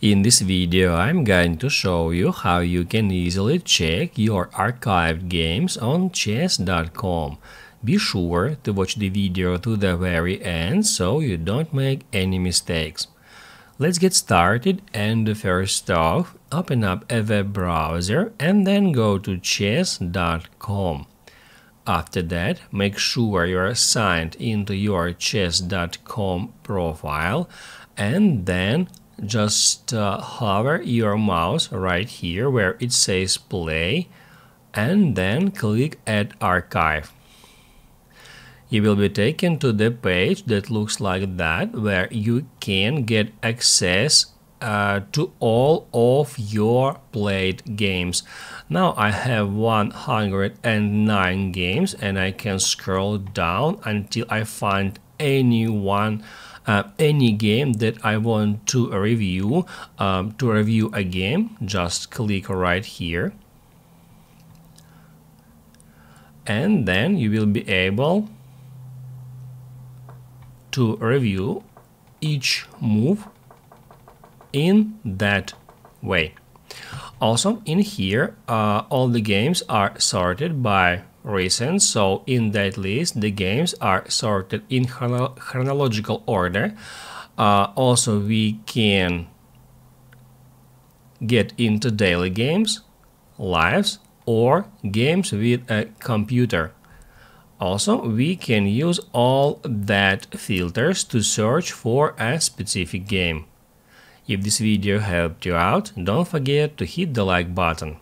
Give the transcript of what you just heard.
In this video I'm going to show you how you can easily check your archived games on chess.com. Be sure to watch the video to the very end so you don't make any mistakes. Let's get started and first off open up a web browser and then go to chess.com. After that, make sure you are signed into your chess.com profile and then just uh, hover your mouse right here where it says play and then click add archive. You will be taken to the page that looks like that where you can get access uh, to all of your played games. Now I have 109 games and I can scroll down until I find any one uh, any game that I want to review. Um, to review a game, just click right here. And then you will be able to review each move in that way. Also in here, uh, all the games are sorted by reasons. So in that list, the games are sorted in chrono chronological order. Uh, also, we can get into daily games, lives, or games with a computer. Also, we can use all that filters to search for a specific game. If this video helped you out, don't forget to hit the like button.